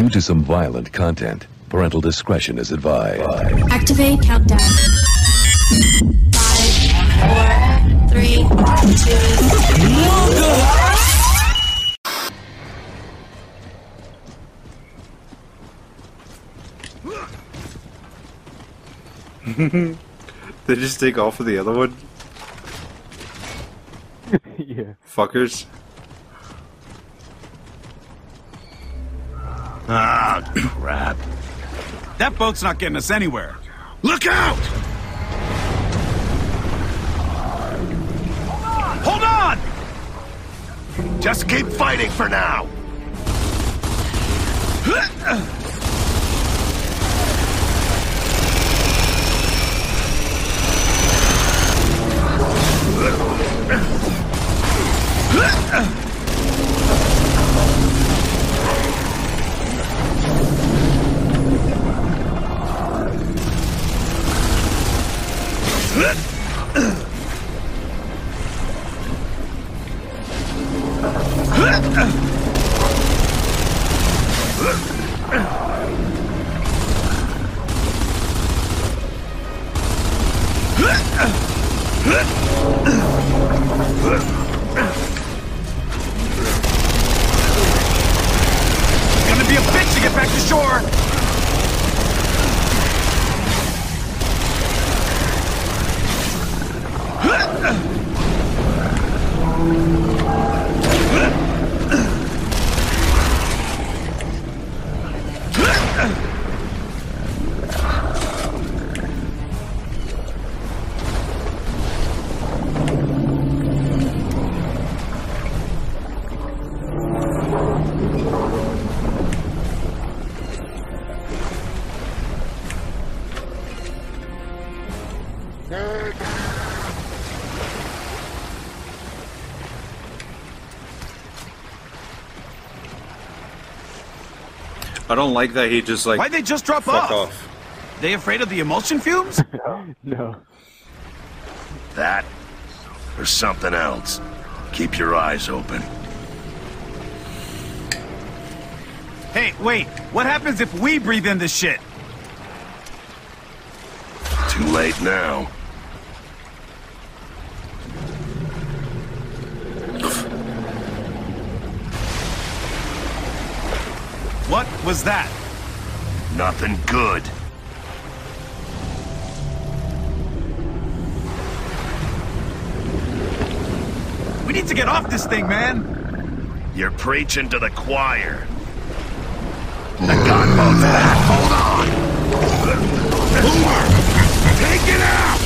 Due to some violent content, parental discretion is advised. Activate countdown. Five, four, three, two. they just take off of the other one? yeah. Fuckers. Ah, crap. That boat's not getting us anywhere. Look out! Hold on! Just keep fighting for now! Ugh. Don't like that he just like Why'd they just drop fuck off? off. They afraid of the imulsion fumes? No. That or something else. Keep your eyes open. hey, wait. What happens if we breathe in this shit? Too late now. What was that? Nothing good. We need to get off this thing, man. You're preaching to the choir. The gunboat's back. Hold on. Boomer! Take it out!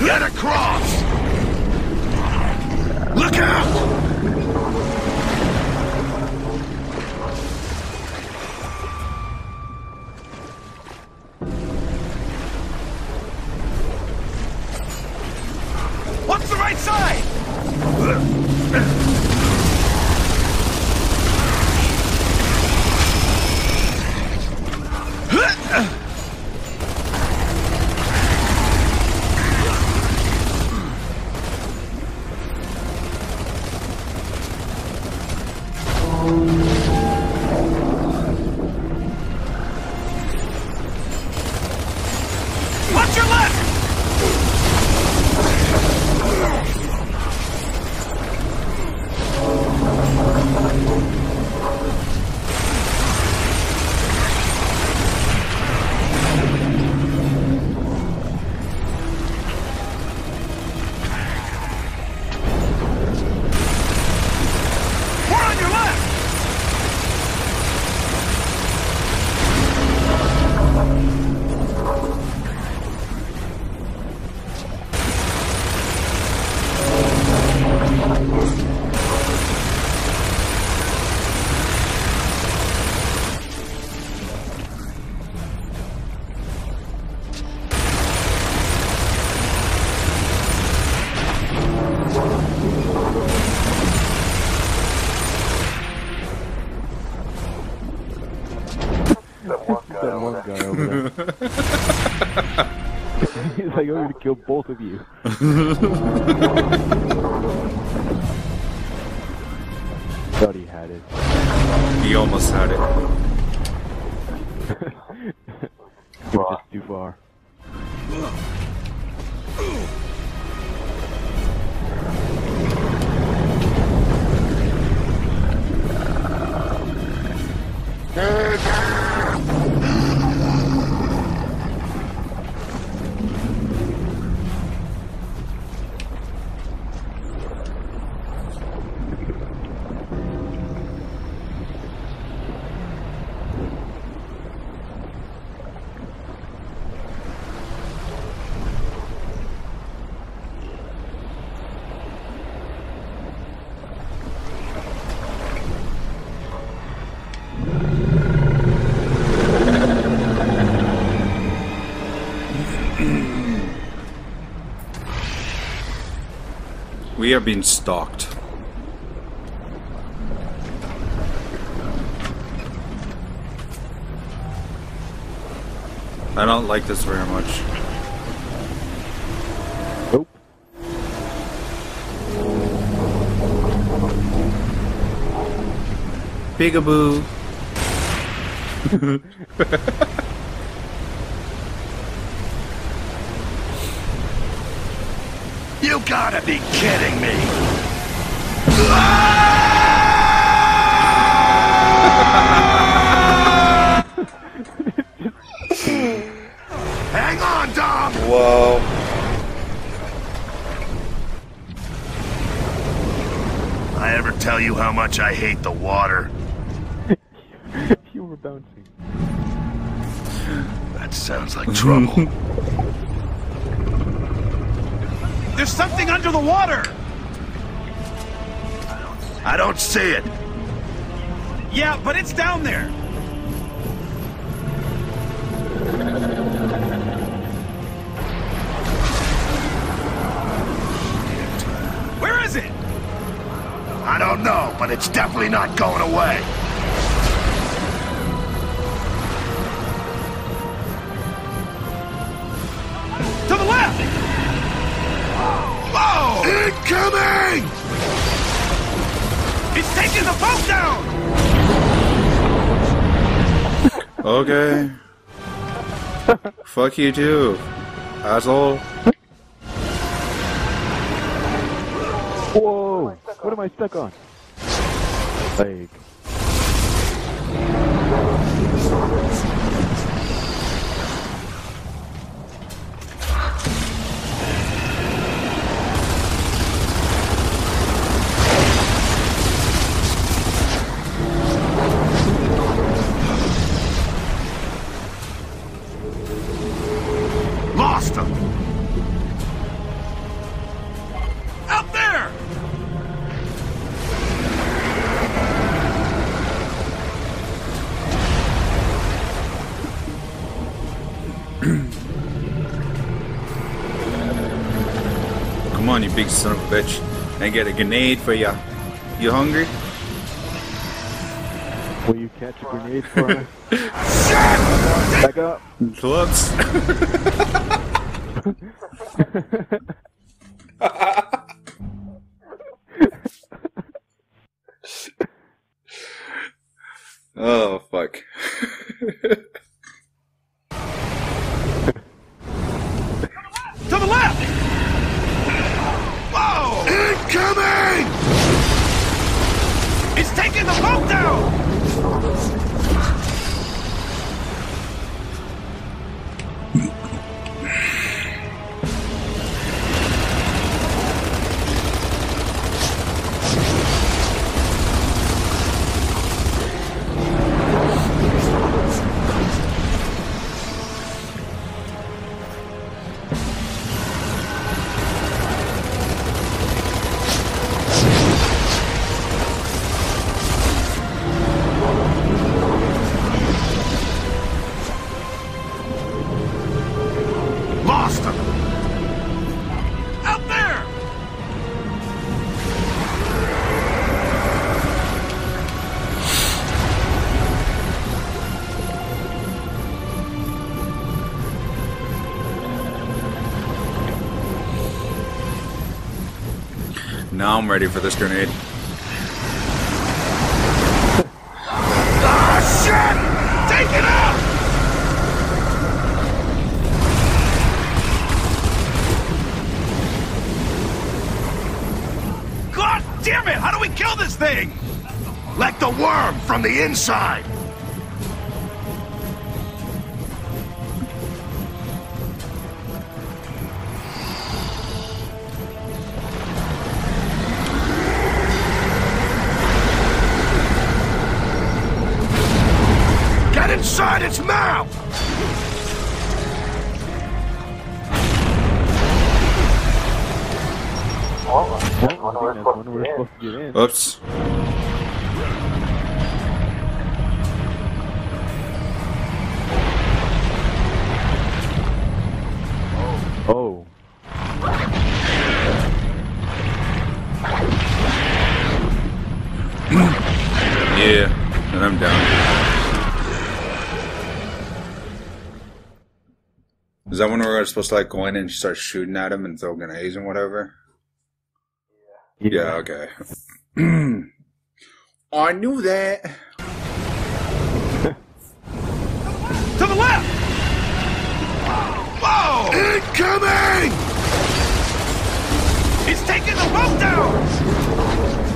Get across! Look out! He's like, I'm gonna kill both of you. He almost had it. just too far. We are being stalked. I don't like this very much. Nope. Peekaboo. You gotta be kidding me! Hang on, Dom! Whoa. I ever tell you how much I hate the water? you were bouncing. That sounds like trouble. There's something under the water! I don't see it. Yeah, but it's down there. Where is it? I don't know, but it's definitely not going away. Whoa! Incoming! It's taking the boat down! Okay. Fuck you too, asshole. Whoa! What am I stuck on? Leg. You son of a bitch. I get a grenade for ya. You hungry? Will you catch a grenade for us? Back up. Whoops. oh fuck. Taking the boat down! I'm ready for this grenade. Ah, shit! Take it out! God damn it! How do we kill this thing? Like the worm from the inside! When we're supposed to get in. get in. Oops. Oh. Yeah, and I'm down. Is that when we're supposed to like go in and start shooting at him and throw grenades and whatever? Yeah, okay. I knew that. To the left! Whoa! Incoming! He's taking the boat down!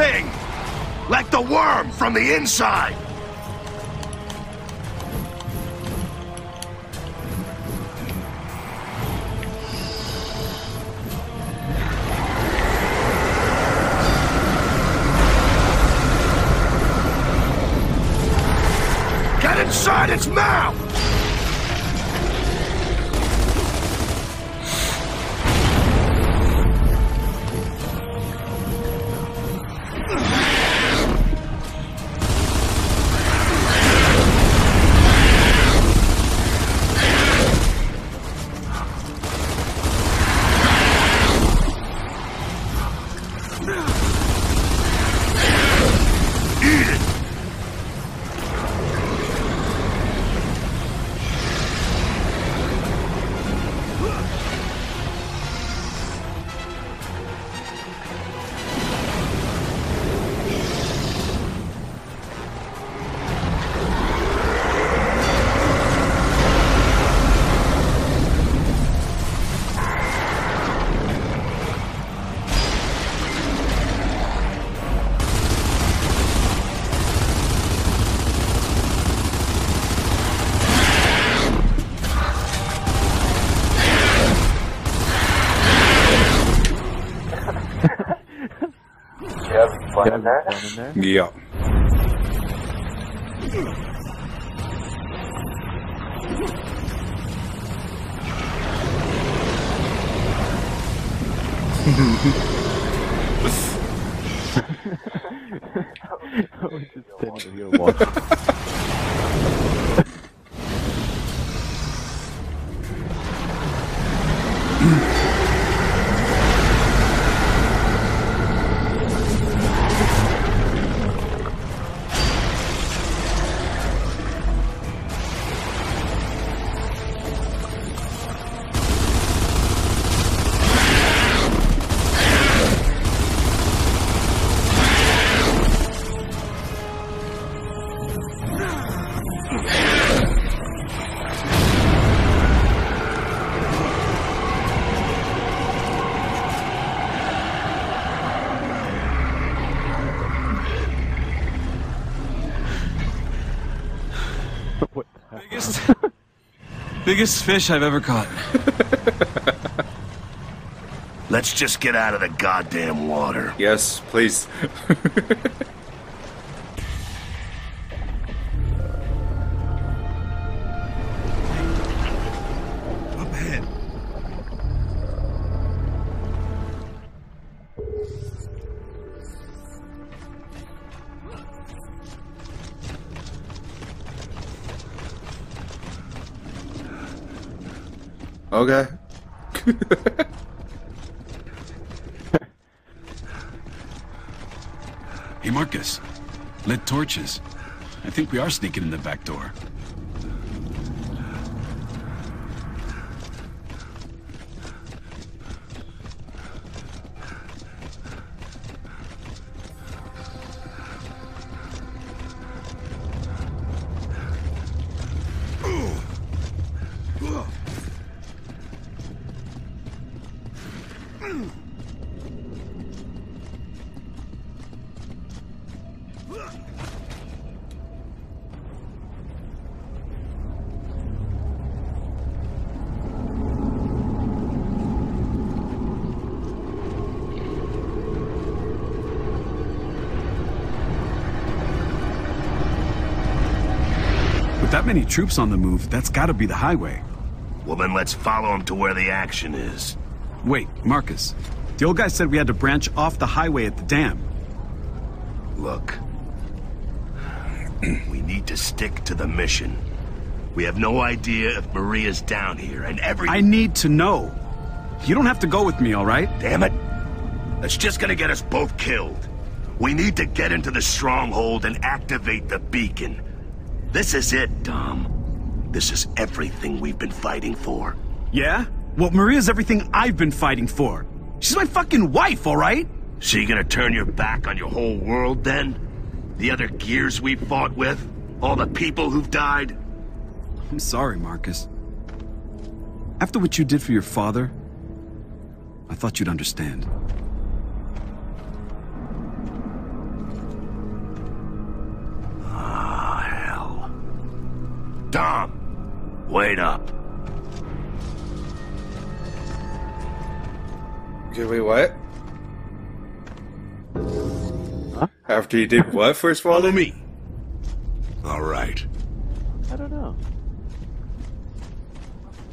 Thing? Like the worm from the inside! In there? Fun in there? Yeah. I was just standing here watching. What the? Biggest, biggest fish I've ever caught. Let's just get out of the goddamn water. Yes, please. Okay. Hey, Marcus. Lit torches. I think we are sneaking in the back door. Many troops on the move, that's gotta be the highway. Well, then let's follow him to where the action is. Wait, Marcus. The old guy said we had to branch off the highway at the dam. Look. we need to stick to the mission. We have no idea if Maria's down here, and every- I need to know. You don't have to go with me, all right? Damn it! That's just gonna get us both killed. We need to get into the stronghold and activate the beacon. This is it, Dom. This is everything we've been fighting for. Yeah? Well, Maria's everything I've been fighting for. She's my fucking wife, all right? So you gonna turn your back on your whole world then? The other gears we fought with? All the people who've died? I'm sorry, Marcus. After what you did for your father, I thought you'd understand. Wait up. Okay, wait, what? Huh? After you did what first of all? Follow me. All right. I don't know.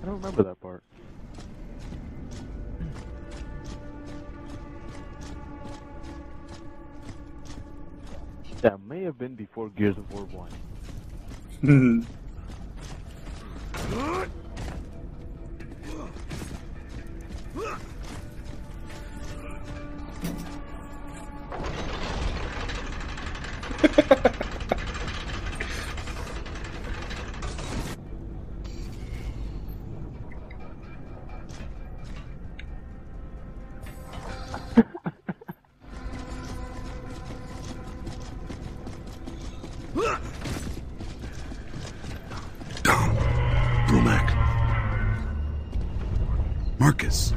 I don't remember that part. That may have been before Gears of War 1. Dom, Brumak. Marcus.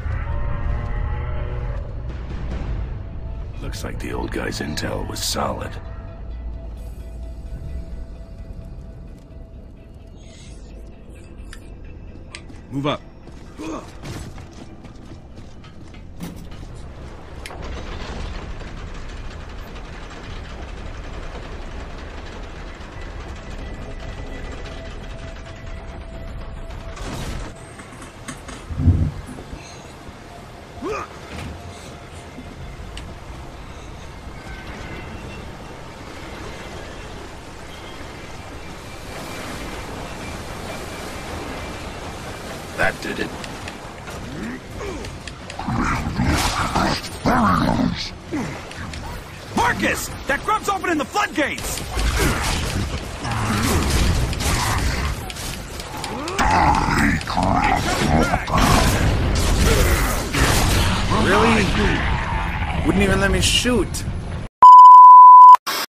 Looks like the old guy's intel was solid. Move up. Opening the floodgates! Really? Wouldn't even let me shoot.